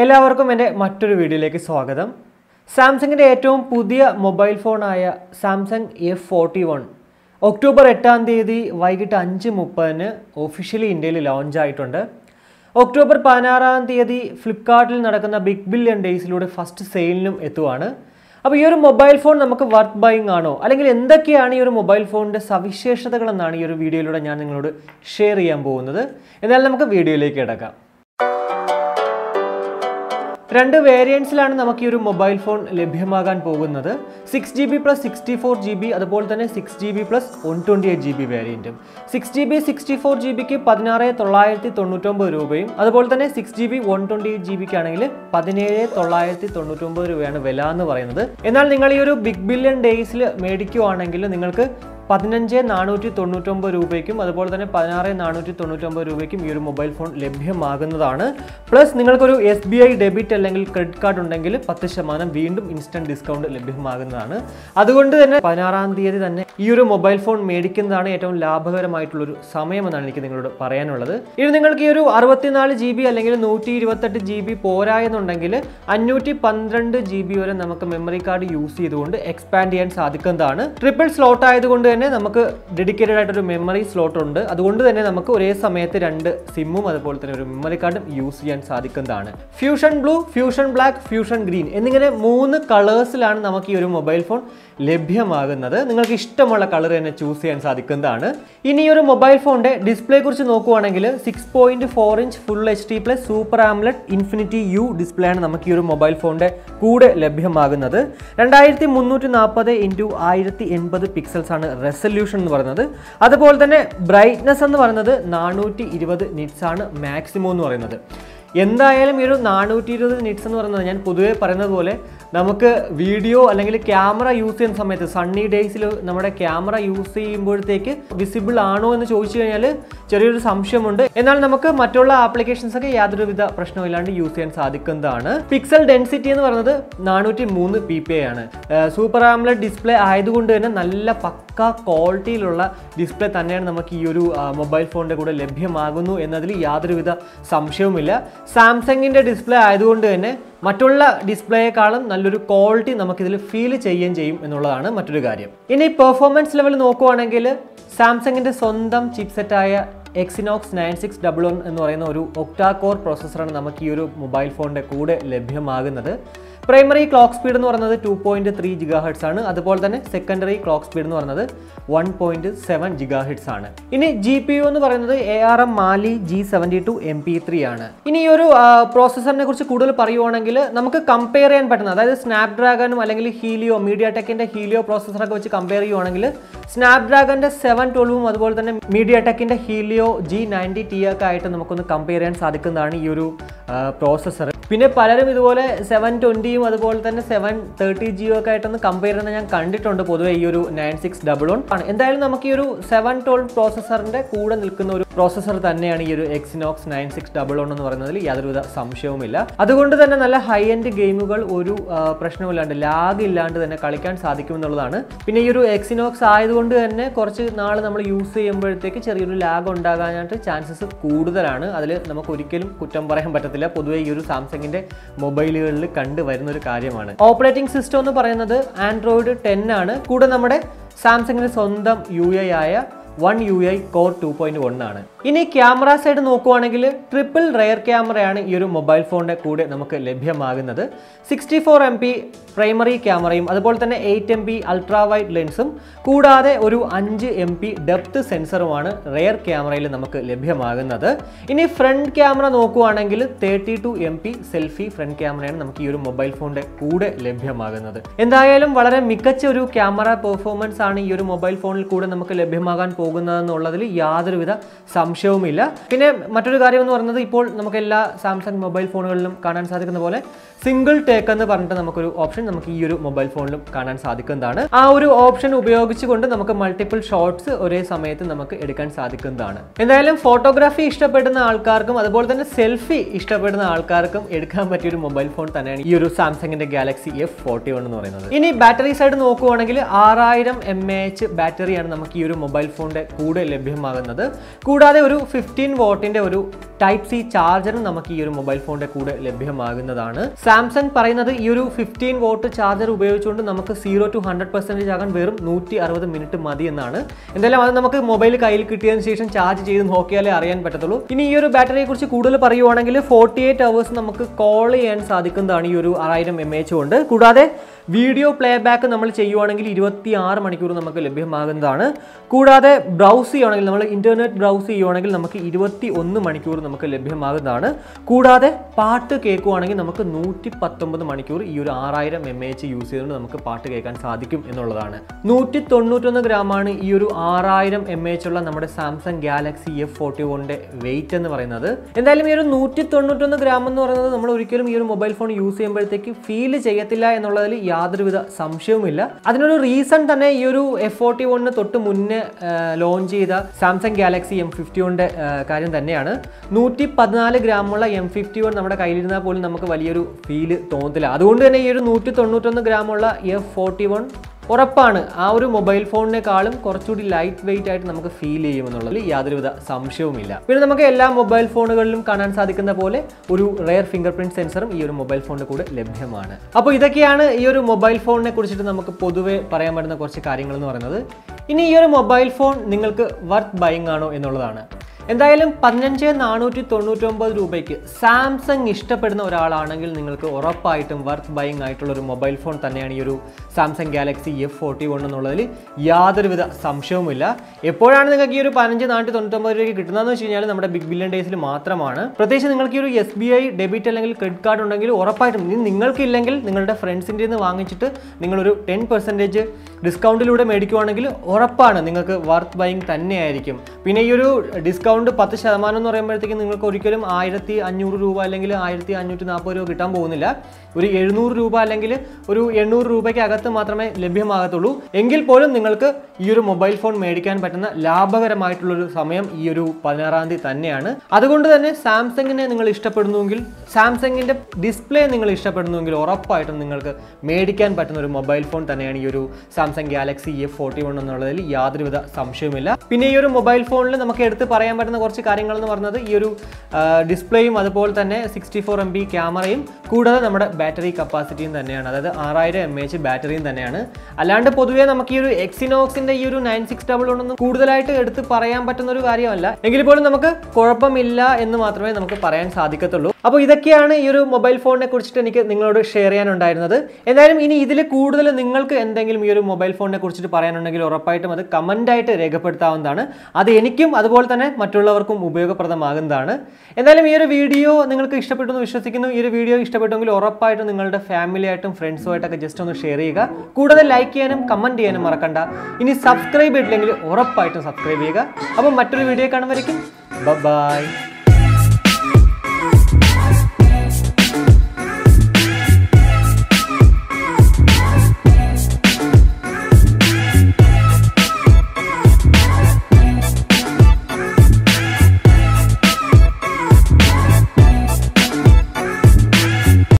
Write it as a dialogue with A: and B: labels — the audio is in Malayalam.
A: എല്ലാവർക്കും എന്റെ മറ്റൊരു വീഡിയോയിലേക്ക് സ്വാഗതം. സാംസങ്ങിന്റെ ഏറ്റവും പുതിയ mobile ഫോണായ Samsung F forty one October എട്ടാം തീയതി വൈകിട്ട് അഞ്ച് മുപ്പതിന് ഒഫീഷ്യലി ഇന്ത്യയിൽ ലോഞ്ച് ആയിട്ടുണ്ട്. ഒക്ടോബർ പതിനാറാം തീയതി ഫ്ലിപ്കാർട്ടിൽ നടക്കുന്ന ബിഗ് ബില്യൺ ഡേയ്സിലൂടെ ഫസ്റ്റ് സെയിലിനും എത്തുവാണ്. അപ്പോൾ ഈ ഒരു മൊബൈൽ ഫോൺ നമുക്ക് വർത്ത് ബൈങ് ആണോ? അല്ലെങ്കിൽ എന്തൊക്കെയാണ് ഈ ഒരു മൊബൈൽ ഫോണിന്റെ സവിശേഷതകളെന്നാണ് ഈ ഒരു വീഡിയോയിലൂടെ ഞാൻ നിങ്ങളോട് ഷെയർ ചെയ്യാൻ പോകുന്നത്. എന്നാൽ നമുക്ക് വീഡിയോയിലേക്ക് കിടക്കാം. രണ്ട് വേരിയൻസിലാണ് നമുക്ക് ഈ ഒരു മൊബൈൽ ഫോൺ ലഭ്യമാകാൻ പോകുന്നത്. Six G B plus sixty four G B അതുപോലെ തന്നെ six G B plus one twenty eight G B വേരിയന്റും six G B sixty four G ബിക്ക് പതിനാറ് തൊള്ളായിരത്തി തൊണ്ണൂറ്റൊമ്പത് രൂപയും അതുപോലെ തന്നെ six G B one twenty eight G ബിക്ക് ആണെങ്കിൽ പതിനേഴ് തൊള്ളായിരത്തി തൊണ്ണൂറ്റൊമ്പത് രൂപയാണ് വില എന്ന് പറയുന്നത്. എന്നാൽ നിങ്ങൾ ഈ ഒരു ബിഗ് ബില്യൺ ഡേയ്സിൽ മേടിക്കുവാണെങ്കിൽ നിങ്ങൾക്ക് പതിനഞ്ച് നാനൂറ്റി തൊണ്ണൂറ്റൊമ്പത് രൂപയ്ക്കും അതുപോലെ തന്നെ പതിനാറ് നാനൂറ്റി തൊണ്ണൂറ്റൊമ്പത് രൂപയ്ക്കും ഈ ഒരു മൊബൈൽ ഫോൺ ലഭ്യമാകുന്നതാണ്. പ്ലസ് നിങ്ങൾക്കൊരു എസ് ബി ഐ ഡെബിറ്റ് അല്ലെങ്കിൽ ക്രെഡിറ്റ് കാർഡ് ഉണ്ടെങ്കിൽ പത്ത് ശതമാനം വീണ്ടും ഇൻസ്റ്റന്റ് ഡിസ്കൗണ്ട് ലഭ്യമാകുന്നതാണ്. അതുകൊണ്ട് തന്നെ പതിനാറാം തീയതി തന്നെ ഈ ഒരു മൊബൈൽ ഫോൺ മേടിക്കുന്നതാണ് ഏറ്റവും ലാഭകരമായിട്ടുള്ളൊരു സമയമെന്നാണ് എനിക്ക് നിങ്ങളോട് പറയാനുള്ളത്. ഇനി നിങ്ങൾക്ക് ഈ ഒരു അറുപത്തിനാല് ജി ബി അല്ലെങ്കിൽ നൂറ്റി ഇരുപത്തെട്ട് ജി ബി പോരാ എന്നുണ്ടെങ്കിൽ അഞ്ഞൂറ്റി പന്ത്രണ്ട് ജി ബി വരെ നമുക്ക് മെമ്മറി കാർഡ് യൂസ് ചെയ്തുകൊണ്ട് എക്സ്പാൻഡ് ചെയ്യാൻ സാധിക്കുന്നതാണ്. ട്രിപ്പിൾ സ്ലോട്ട് ആയതുകൊണ്ട് തന്നെ നമുക്ക് ഡെഡിക്കേറ്റഡ് ആയിട്ടൊരു മെമ്മറി സ്ലോട്ട് ഉണ്ട്. അതുകൊണ്ട് തന്നെ നമുക്ക് ഒരേ സമയത്ത് രണ്ട് സിമ്മും അതുപോലെ തന്നെ ഒരു മെമ്മറി കാർഡും യൂസ് ചെയ്യാൻ സാധിക്കുന്നതാണ്. Fusion blue fusion black fusion green എന്നിങ്ങനെ മൂന്ന് കളേഴ്സിലാണ് നമുക്ക് ഈ ഒരു മൊബൈൽ ഫോൺ ലഭ്യമാകുന്നത്. നിങ്ങൾക്ക് ഇഷ്ടമുള്ള കളർ തന്നെ ചൂസ് ചെയ്യാൻ സാധിക്കുന്നതാണ്. ഇനി ഒരു മൊബൈൽ ഫോണിന്റെ ഡിസ്പ്ലേ കുറിച്ച് നോക്കുവാണെങ്കിൽ six point four inch full H D plus super AMOLED infinity U display ആണ് നമുക്ക് ഈ ഒരു മൊബൈൽ ഫോണിന്റെ കൂടെ ലഭ്യമാകുന്നത്. രണ്ടായിരത്തി മുന്നൂറ്റി നാൽപ്പത് ഇന്റു ആയിരത്തി എൺപത് പിക്സൽസ് ആണ് റെസൊല്യൂഷൻ എന്ന് പറയുന്നത്. അതുപോലെ തന്നെ ബ്രൈറ്റ്നസ് എന്ന് പറയുന്നത് നാനൂറ്റി ഇരുപത് നിറ്റ്സ് ആണ് മാക്സിമം എന്ന് പറയുന്നത്. എന്തായാലും ഈ ഒരു നാനൂറ്റി ഇരുപത് നിറ്റ്സ് എന്ന് പറയുന്നത് ഞാൻ പൊതുവേ പറയുന്നത് പോലെ നമുക്ക് വീഡിയോ അല്ലെങ്കിൽ ക്യാമറ യൂസ് ചെയ്യുന്ന സമയത്ത് സണ്ണി ഡേയ്സിൽ നമ്മുടെ ക്യാമറ യൂസ് ചെയ്യുമ്പോഴത്തേക്ക് വിസിബിൾ ആണോ എന്ന് ചോദിച്ചു കഴിഞ്ഞാൽ ചെറിയൊരു സംശയമുണ്ട്. എന്നാൽ നമുക്ക് മറ്റുള്ള ആപ്ലിക്കേഷൻസ് ഒക്കെ യാതൊരുവിധ പ്രശ്നമില്ലാണ്ട് യൂസ് ചെയ്യാൻ സാധിക്കുന്നതാണ്. പിക്സൽ ഡെൻസിറ്റി എന്ന് പറയുന്നത് നാനൂറ്റി മൂന്ന് പി പി ഐ ആണ് സൂപ്പർ ആംലറ്റ് ഡിസ്പ്ലേ ആയതുകൊണ്ട് തന്നെ നല്ല പക്ക ക്വാളിറ്റിയിലുള്ള ഡിസ്പ്ലേ തന്നെയാണ് നമുക്ക് ഈ ഒരു മൊബൈൽ ഫോണിന്റെ കൂടെ ലഭ്യമാകുന്നു എന്നതിൽ യാതൊരുവിധ സംശയവുമില്ല. സാംസങ്ങിന്റെ ഡിസ്പ്ലേ ആയതുകൊണ്ട് തന്നെ മറ്റുള്ള ഡിസ്പ്ലേയെക്കാളും നല്ലൊരു ക്വാളിറ്റി നമുക്കിതിൽ ഫീൽ ചെയ്യുകയും ചെയ്യും എന്നുള്ളതാണ് മറ്റൊരു കാര്യം. ഇനി പെർഫോമൻസ് ലെവൽ നോക്കുവാണെങ്കിൽ സാംസങ്ങിന്റെ സ്വന്തം ചിപ്സെറ്റായ Exynos nine six double one എന്ന് പറയുന്ന ഒരു ഒക്ടാ കോർ പ്രോസസ്സറാണ് നമുക്ക് ഈ ഒരു മൊബൈൽ ഫോണിന്റെ കൂടെ ലഭ്യമാകുന്നത്. പ്രൈമറി ക്ലോക്ക് സ്പീഡ് എന്ന് പറയുന്നത് two point three giga hertz ആണ്. അതുപോലെ തന്നെ സെക്കൻഡറി ക്ലോക്ക് സ്പീഡ് എന്ന് പറയുന്നത് one point seven giga hertz ആണ്. ഇനി ജി പി യു എന്ന് പറയുന്നത് A R M Mali G seventy two M P three ആണ്. ഇനി ഈ ഒരു പ്രോസസ്സറിനെ കുറിച്ച് കൂടുതൽ പറയുവാണെങ്കിൽ നമുക്ക് കമ്പയർ ചെയ്യാൻ പറ്റുന്ന അതായത് സ്നാപ് ഡ്രാഗനും അല്ലെങ്കിൽ ഹീലിയോ മീഡിയ ടെക്കിന്റെ ഹീലിയോ പ്രോസസ്സറൊക്കെ വെച്ച് കമ്പയർ ചെയ്യുവാണെങ്കിൽ സ്നാപ് ഡ്രാഗന്റെ സെവൻ ട്വൽവും അതുപോലെ തന്നെ മീഡിയ ടെക്കിന്റെ ഹീലിയോ ജി നയന്റി ടി ഒക്കെ ആയിട്ട് നമുക്കൊന്ന് കമ്പയർ ചെയ്യാൻ സാധിക്കുന്നതാണ് ഈ ഒരു പ്രോസസ്സർ പിന്നെ പലരും ഇതുപോലെ സെവൻ ട്വന്റിയും അതുപോലെ തന്നെ സെവൻ തേർട്ടി ജിയോ ഒക്കെ ആയിട്ടൊന്ന് കമ്പയർ ചെയ്യുന്ന ഞാൻ കണ്ടിട്ടുണ്ട് പൊതുവേ ഈ ഒരു നയൻ സിക്സ് ഡബിൾ വൺ ആണ്. എന്തായാലും നമുക്ക് ഈ ഒരു സെവൻ ട്വൽവ് പ്രോസസ്സറിന്റെ കൂടെ നിൽക്കുന്ന ഒരു പ്രോസസ്സർ തന്നെയാണ് ഈ ഒരു Exynos nine six double one എന്ന് പറയുന്നതിൽ യാതൊരുവിധ സംശയവുമില്ല. അതുകൊണ്ട് തന്നെ നല്ല ഹൈ എൻഡ് ഗെയിമുകൾ ഒരു പ്രശ്നമില്ലാണ്ട് ലാഗ് ഇല്ലാണ്ട് തന്നെ കളിക്കാൻ സാധിക്കും എന്നുള്ളതാണ്. പിന്നെ ഈ ഒരു എക്സിനോക്സ് ആയതുകൊണ്ട് തന്നെ കുറച്ച് നാൾ നമ്മൾ യൂസ് ചെയ്യുമ്പോഴത്തേക്ക് ചെറിയൊരു ലാഗ് ഉണ്ടാകാനായിട്ട് ചാൻസസ് കൂടുതലാണ്. അതിൽ നമുക്ക് ഒരിക്കലും കുറ്റം പറയാൻ പറ്റത്തില്ല. പൊതുവേ ഈ ഒരു സാംസങ്ങിന്റെ മൊബൈലുകളിൽ കണ്ടുവരുന്ന ഒരു കാര്യമാണ്. ഓപ്പറേറ്റിംഗ് സിസ്റ്റം എന്ന് പറയുന്നത് ആൻഡ്രോയിഡ് ടെൻ ആണ്. കൂടെ നമ്മുടെ സാംസങ്ങിന്റെ സ്വന്തം യു ആയ one U I core two point one ആണ്. ഇനി ക്യാമറ സൈഡ് നോക്കുവാണെങ്കിൽ ട്രിപ്പിൾ റെയർ ക്യാമറയാണ് ഈ ഒരു മൊബൈൽ ഫോണിന്റെ കൂടെ നമുക്ക് ലഭ്യമാകുന്നത്. Sixty four M P primary ക്യാമറയും അതുപോലെ തന്നെ eight M P ultra wide ലെൻസും കൂടാതെ ഒരു അഞ്ച് എം പി ഡെപ്ത് സെൻസറുമാണ് റെയർ ക്യാമറയിൽ നമുക്ക് ലഭ്യമാകുന്നത്. ഇനി ഫ്രണ്ട് ക്യാമറ നോക്കുവാണെങ്കിൽ thirty two M P selfie front ക്യാമറയാണ് നമുക്ക് ഈ ഒരു മൊബൈൽ ഫോണിന്റെ കൂടെ ലഭ്യമാകുന്നത്. എന്തായാലും വളരെ മികച്ച ഒരു ക്യാമറ പെർഫോമൻസ് ആണ് ഈ ഒരു മൊബൈൽ ഫോണിൽ കൂടെ നമുക്ക് ലഭ്യമാകാൻ പോകുന്നതെന്നുള്ളതിൽ യാതൊരുവിധ സംശയവുമില്ല. പിന്നെ മറ്റൊരു കാര്യം എന്ന് പറയുന്നത് ഇപ്പോൾ നമുക്ക് എല്ലാ സാംസങ് മൊബൈൽ ഫോണുകളിലും കാണാൻ സാധിക്കുന്ന പോലെ സിംഗിൾ ടേക്ക് എന്ന് പറഞ്ഞിട്ട് നമുക്കൊരു ഓപ്ഷൻ നമുക്ക് ഈ ഒരു മൊബൈൽ ഫോണിലും കാണാൻ സാധിക്കുന്നതാണ്. ആ ഒരു ഓപ്ഷൻ ഉപയോഗിച്ചുകൊണ്ട് നമുക്ക് മൾട്ടിപ്പിൾ ഷോട്ട്സ് ഒരേ സമയത്ത് നമുക്ക് എടുക്കാൻ സാധിക്കുന്നതാണ്. എന്തായാലും ഫോട്ടോഗ്രാഫി ഇഷ്ടപ്പെടുന്ന ആൾക്കാർക്കും അതുപോലെ തന്നെ സെൽഫി ഇഷ്ടപ്പെടുന്ന ആൾക്കാർക്കും എടുക്കാൻ പറ്റിയ ഒരു മൊബൈൽ ഫോൺ തന്നെയാണ് ഈ ഒരു സാംസങ്ങിന്റെ ഗാലക്സി എഫ് ഫോർട്ടി വൺ എന്ന് പറയുന്നത്. ഇനി ബാറ്ററി സൈഡ് നോക്കുവാണെങ്കിൽ ആറായിരം എം എ എച്ച് ബാറ്ററിയാണ് നമുക്ക് ഈ ഒരു മൊബൈൽ ഫോണിൽ ഫോണിന്റെ കൂടെ ലഭ്യമാകുന്നത്. കൂടാതെ ഒരു ഫിഫ്റ്റീൻ വോട്ടിന്റെ ഒരു ടൈപ്പ് സി ചാർജറും നമുക്ക് ഈ ഒരു മൊബൈൽ ഫോണിന്റെ കൂടെ ലഭ്യമാകുന്നതാണ്. സാംസങ് പറയുന്നത് ഈ ഒരു ഫിഫ്റ്റീൻ വോട്ട് ചാർജർ ഉപയോഗിച്ചുകൊണ്ട് നമുക്ക് സീറോ ടു ഹൺഡ്രഡ് പെർസെന്റേജ് ആകാൻ വെറും നൂറ്റി അറുപത് മിനിറ്റ് മതി എന്നാണ്. എന്തായാലും അത് നമുക്ക് മൊബൈൽ കയ്യിൽ കിട്ടിയതിന് ശേഷം ചാർജ് ചെയ്ത് നോക്കിയാലേ അറിയാൻ പറ്റത്തുള്ളൂ. ഇനി ഈ ഒരു ബാറ്ററിയെ കുറിച്ച് കൂടുതൽ പറയുവാണെങ്കിൽ ഫോർട്ടി എയ്റ്റ് അവേഴ്സ് നമുക്ക് കോൾ ചെയ്യാൻ സാധിക്കുന്നതാണ് ഈ ഒരു ആറായിരം എം എച്ച് കൊണ്ട്. കൂടാതെ വീഡിയോ പ്ലേബാക്ക് നമ്മൾ ചെയ്യുവാണെങ്കിൽ ഇരുപത്തി ആറ് മണിക്കൂർ നമുക്ക് ലഭ്യമാകുന്നതാണ്. കൂടാതെ ബ്രൗസ് ചെയ്യുവാണെങ്കിൽ നമ്മൾ ഇന്റർനെറ്റ് ബ്രൗസ് ചെയ്യുവാണെങ്കിൽ നമുക്ക് ഇരുപത്തി ഒന്ന് മണിക്കൂർ നമുക്ക് ലഭ്യമാകുന്നതാണ്. കൂടാതെ പാട്ട് കേൾക്കുവാണെങ്കിൽ നമുക്ക് നൂറ്റി പത്തൊമ്പത് മണിക്കൂർ ഈ ഒരു ആറായിരം എം എച്ച് യൂസ് ചെയ്തുകൊണ്ട് നമുക്ക് പാട്ട് കേൾക്കാൻ സാധിക്കും എന്നുള്ളതാണ്. നൂറ്റി തൊണ്ണൂറ്റൊന്ന് ഗ്രാമാണ് ഈ ഒരു ആറായിരം എം എച്ച് ഉള്ള നമ്മുടെ സാംസങ് ഗാലക്സി എഫ് ഫോർട്ടി വണ്ണിന്റെ വെയിറ്റ് എന്ന് പറയുന്നത്. എന്തായാലും ഈ ഒരു നൂറ്റി തൊണ്ണൂറ്റൊന്ന് ഗ്രാം എന്ന് പറയുന്നത് നമ്മൾ ഒരിക്കലും ഈ ഒരു മൊബൈൽ ഫോൺ യൂസ് ചെയ്യുമ്പോഴത്തേക്ക് ഫീൽ ചെയ്യത്തില്ല എന്നുള്ളതിൽ യാതൊരുവിധ സംശയവുമില്ല. അതിനൊരു റീസൺ തന്നെ ഈ ഒരു എഫ് ഫോർട്ടി വണ്ണിന് തൊട്ട് മുന്നേ ലോഞ്ച് ചെയ്ത സാംസങ് ഗാലക്സി എം ഫിഫ്റ്റി വണ്ണിന്റെ കാര്യം തന്നെയാണ്. നൂറ്റി പതിനാല് ഗ്രാമുള്ള എം ഫിഫ്റ്റി വൺ നമ്മുടെ കയ്യിലിരുന്നാൽ പോലും നമുക്ക് വലിയൊരു ഫീൽ തോന്നത്തില്ല. അതുകൊണ്ട് തന്നെ ഈ ഒരു നൂറ്റി തൊണ്ണൂറ്റൊന്ന് ഗ്രാമുള്ള എഫ് ഫോർട്ടി വൺ ഉറപ്പാണ്. ആ ഒരു മൊബൈൽ ഫോണിനേക്കാളും കുറച്ചുകൂടി ലൈറ്റ് വെയിറ്റ് ആയിട്ട് നമുക്ക് ഫീൽ ചെയ്യുമെന്നുള്ളതിൽ യാതൊരുവിധ സംശയവുമില്ല. പിന്നെ നമുക്ക് എല്ലാ മൊബൈൽ ഫോണുകളിലും കാണാൻ സാധിക്കുന്ന പോലെ ഒരു റെയർ ഫിംഗർ പ്രിന്റ് സെൻസറും ഈ ഒരു മൊബൈൽ ഫോണിന്റെ കൂടെ ലഭ്യമാണ്. അപ്പോൾ ഇതൊക്കെയാണ് ഈ ഒരു മൊബൈൽ ഫോണിനെ കുറിച്ചിട്ട് നമുക്ക് പൊതുവെ പറയാൻ പറ്റുന്ന കുറച്ച് കാര്യങ്ങൾ എന്ന് പറയുന്നത്. ഇനി ഈ ഒരു മൊബൈൽ ഫോൺ നിങ്ങൾക്ക് വർത്ത് ബൈങ് ആണോ എന്നുള്ളതാണ്. എന്തായാലും പതിനഞ്ച് നാനൂറ്റി തൊണ്ണൂറ്റൊമ്പത് രൂപയ്ക്ക് സാംസങ് ഇഷ്ടപ്പെടുന്ന ഒരാളാണെങ്കിൽ നിങ്ങൾക്ക് ഉറപ്പായിട്ടും വർത്ത് ബൈങ് ആയിട്ടുള്ള ഒരു മൊബൈൽ ഫോൺ തന്നെയാണ് ഈ ഒരു Samsung Galaxy F forty one എന്നുള്ളതിൽ യാതൊരുവിധ സംശയവുമില്ല. എപ്പോഴാണ് നിങ്ങൾക്ക് ഈ ഒരു പതിനഞ്ച് നാനൂറ്റി തൊണ്ണൂറ്റൊമ്പത് രൂപയ്ക്ക് കിട്ടുന്നതെന്ന് വെച്ച് കഴിഞ്ഞാൽ നമ്മുടെ ബിഗ് ബില്യൺ ഡേയ്സിൽ മാത്രമാണ്. പ്രത്യേകിച്ച് നിങ്ങൾക്ക് ഈ ഒരു എസ് ബി ഐ ഡെബിറ്റ് അല്ലെങ്കിൽ ക്രെഡിറ്റ് കാർഡ് ഉണ്ടെങ്കിൽ ഉറപ്പായിട്ടും ഇനി നിങ്ങൾക്കില്ലെങ്കിൽ നിങ്ങളുടെ ഫ്രണ്ട്സിന്റെ നിന്ന് വാങ്ങിച്ചിട്ട് നിങ്ങളൊരു ടെൻ പെർസെന്റേജ് ഡിസ്കൗണ്ടിലൂടെ മേടിക്കുവാണെങ്കിൽ ഉറപ്പാണ് നിങ്ങൾക്ക് വർത്ത് ബൈങ് തന്നെയായിരിക്കും. പിന്നെ ഈ ഒരു ഡിസ്കൗണ്ട് പത്ത് ശതമാനം എന്ന് പറയുമ്പോഴത്തേക്കും നിങ്ങൾക്ക് ഒരിക്കലും ആയിരത്തി അഞ്ഞൂറ് രൂപ അല്ലെങ്കിൽ ആയിരത്തി അഞ്ഞൂറ്റി നാൽപ്പത് രൂപ കിട്ടാൻ പോകുന്നില്ല. ഒരു എഴുന്നൂറ് രൂപ അല്ലെങ്കിൽ ഒരു എണ്ണൂറ് രൂപയ്ക്ക് അകത്ത് മാത്രമേ ലഭ്യമാകത്തുള്ളൂ. എങ്കിൽ പോലും നിങ്ങൾക്ക് ഈ ഒരു മൊബൈൽ ഫോൺ മേടിക്കാൻ പറ്റുന്ന ലാഭകരമായിട്ടുള്ളൊരു സമയം ഈ ഒരു പതിനാറാം തീയതി തന്നെയാണ്. അതുകൊണ്ട് തന്നെ സാംസങ്ങിനെ നിങ്ങൾ ഇഷ്ടപ്പെടുന്നുവെങ്കിൽ സാംസങ്ങിന്റെ ഡിസ്പ്ലേ നിങ്ങൾ ഇഷ്ടപ്പെടുന്നുവെങ്കിൽ ഉറപ്പായിട്ടും നിങ്ങൾക്ക് മേടിക്കാൻ പറ്റുന്ന ഒരു മൊബൈൽ ഫോൺ തന്നെയാണ് ഈ ഒരു Samsung Galaxy F forty one എന്നുള്ളതിൽ യാതൊരുവിധ സംശയവുമില്ല. പിന്നെ ഈ ഒരു മൊബൈൽ ഫോണിൽ നമുക്ക് എടുത്ത് പറയാൻ പറ്റുന്ന കുറച്ച് കാര്യങ്ങൾ എന്ന് പറയുന്നത് ഈ ഒരു ഡിസ്പ്ലേയും അതുപോലെ തന്നെ സിക്സ്റ്റി ഫോർ എം ബി ക്യാമറയും കൂടാതെ നമ്മുടെ ബാറ്ററി കപ്പാസിറ്റിയും തന്നെയാണ്. അതായത് ആറായിരം എം എച്ച് ബാറ്ററിയും തന്നെയാണ്. അല്ലാണ്ട് പൊതുവേ നമുക്ക് ഈ ഒരു എക്സിനോക്സിന്റെ ഈ ഒരു നയൻ സിക്സ് ഡബിൾ ഒന്നും കൂടുതലായിട്ട് എടുത്ത് പറയാൻ പറ്റുന്ന ഒരു കാര്യമല്ല. എങ്കിൽ പോലും നമുക്ക് കുഴപ്പമില്ല എന്ന് മാത്രമേ നമുക്ക് പറയാൻ സാധിക്കത്തുള്ളൂ. അപ്പോൾ ഇതൊക്കെയാണ് ഈ ഒരു മൊബൈൽ ഫോണിനെ കുറിച്ചിട്ട് എനിക്ക് നിങ്ങളോട് ഷെയർ ചെയ്യാനുണ്ടായിരുന്നത്. എന്തായാലും ഇനി ഇതിൽ കൂടുതൽ നിങ്ങൾക്ക് എന്തെങ്കിലും ഈ ഒരു മൊബൈൽ ഫോണിനെ കുറിച്ചിട്ട് പറയാനുണ്ടെങ്കിൽ ഉറപ്പായിട്ടും അത് കമന്റായിട്ട് രേഖപ്പെടുത്താവുന്നതാണ്. അത് എനിക്കും അതുപോലെ തന്നെ മറ്റുള്ളവർക്കും ഉപയോഗപ്രദമാകുന്നതാണ്. എന്തായാലും ഈ ഒരു വീഡിയോ നിങ്ങൾക്ക് ഇഷ്ടപ്പെട്ടു എന്ന് വിശ്വസിക്കുന്നു. ഈ ഒരു വീഡിയോ ഇഷ്ടപ്പെട്ടെങ്കിൽ ഉറപ്പായിട്ടും നിങ്ങളുടെ ഫാമിലിയായിട്ടും ഫ്രണ്ട്സുമായിട്ടൊക്കെ ജസ്റ്റ് ഒന്ന് ഷെയർ ചെയ്യുക. കൂടാതെ ലൈക്ക് ചെയ്യാനും കമന്റ് ചെയ്യാനും മറക്കണ്ട. ഇനി സബ്സ്ക്രൈബ് ചെയ്തില്ലെങ്കിൽ ഉറപ്പായിട്ടും സബ്സ്ക്രൈബ് ചെയ്യുക. അപ്പം മറ്റൊരു വീഡിയോ കാണുമ്പോഴേക്കും ബൈ